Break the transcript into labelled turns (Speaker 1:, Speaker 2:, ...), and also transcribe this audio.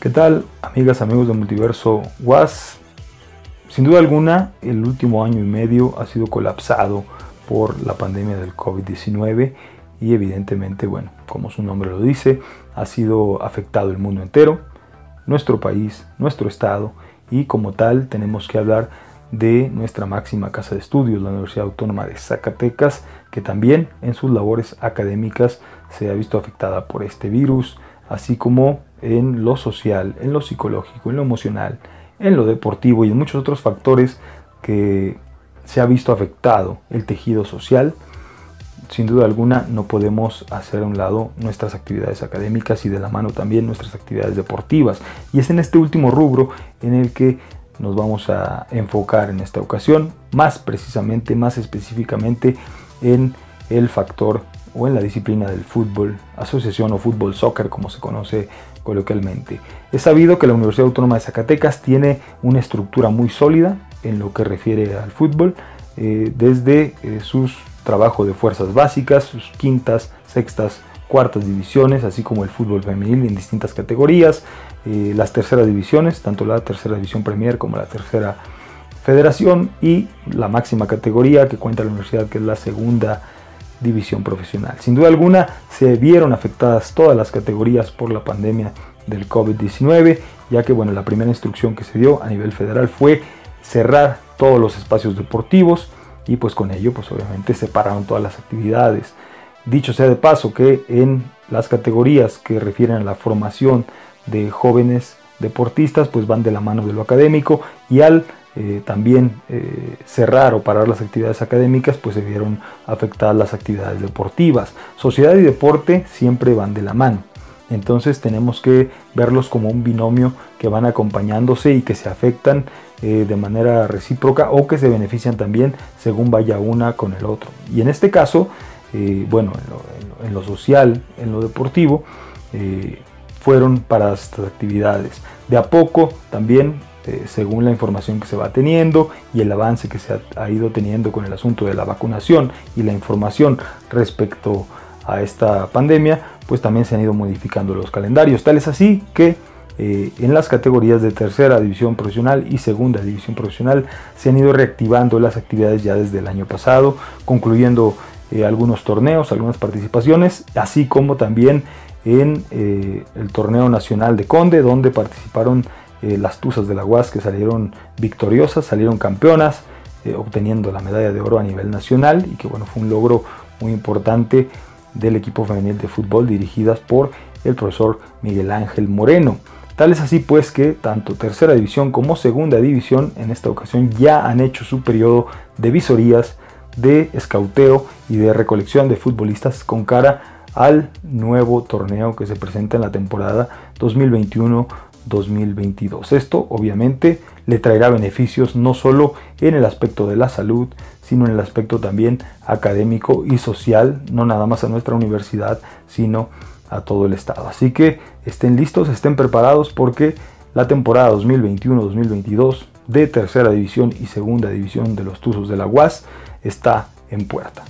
Speaker 1: ¿Qué tal, amigas, amigos de Multiverso Was? Sin duda alguna, el último año y medio ha sido colapsado por la pandemia del COVID-19 y evidentemente, bueno, como su nombre lo dice, ha sido afectado el mundo entero, nuestro país, nuestro estado y como tal tenemos que hablar de nuestra máxima casa de estudios, la Universidad Autónoma de Zacatecas, que también en sus labores académicas se ha visto afectada por este virus, así como en lo social, en lo psicológico, en lo emocional, en lo deportivo y en muchos otros factores que se ha visto afectado el tejido social, sin duda alguna no podemos hacer a un lado nuestras actividades académicas y de la mano también nuestras actividades deportivas. Y es en este último rubro en el que nos vamos a enfocar en esta ocasión, más precisamente, más específicamente en el factor o en la disciplina del fútbol, asociación o fútbol soccer como se conoce coloquialmente. Es sabido que la Universidad Autónoma de Zacatecas tiene una estructura muy sólida en lo que refiere al fútbol, eh, desde eh, sus trabajos de fuerzas básicas, sus quintas, sextas, cuartas divisiones, así como el fútbol femenil en distintas categorías, eh, las terceras divisiones, tanto la tercera división Premier como la tercera federación y la máxima categoría que cuenta la universidad que es la segunda división profesional. Sin duda alguna se vieron afectadas todas las categorías por la pandemia del COVID-19, ya que bueno, la primera instrucción que se dio a nivel federal fue cerrar todos los espacios deportivos y pues con ello pues obviamente separaron todas las actividades. Dicho sea de paso que en las categorías que refieren a la formación de jóvenes deportistas pues van de la mano de lo académico y al eh, también eh, cerrar o parar las actividades académicas, pues se vieron afectadas las actividades deportivas. Sociedad y deporte siempre van de la mano. Entonces tenemos que verlos como un binomio que van acompañándose y que se afectan eh, de manera recíproca o que se benefician también según vaya una con el otro. Y en este caso, bueno, en lo, social, en lo deportivo, fueron para estas actividades. De a poco también eh, según la información que se va teniendo y el avance que se ha, ido teniendo con el asunto de la vacunación y la información respecto a esta pandemia, pues también se han ido modificando los calendarios. Tal es así que eh, en las categorías de tercera división profesional y segunda división profesional se han ido reactivando las actividades ya desde el año pasado, concluyendo eh, algunos torneos, algunas participaciones, así como también en el torneo nacional de Conde, donde participaron eh, las Tuzas de la UAS que salieron victoriosas, salieron campeonas, eh, obteniendo la medalla de oro a nivel nacional y que bueno, fue un logro muy importante del equipo femenil de fútbol dirigidas por el profesor Miguel Ángel Moreno. Tal es así pues que tanto tercera división como segunda división en esta ocasión ya han hecho su periodo de visorías, de escauteo y de recolección de futbolistas con cara al nuevo torneo que se presenta en la temporada 2021 2022. Esto obviamente le traerá beneficios no solo en el aspecto de la salud, sino en el aspecto también académico y social, no nada más a nuestra universidad, sino a todo el estado. Así que estén listos, estén preparados porque la temporada 2021-2022 de tercera división y segunda división de los Tuzos de la UAS está en puerta.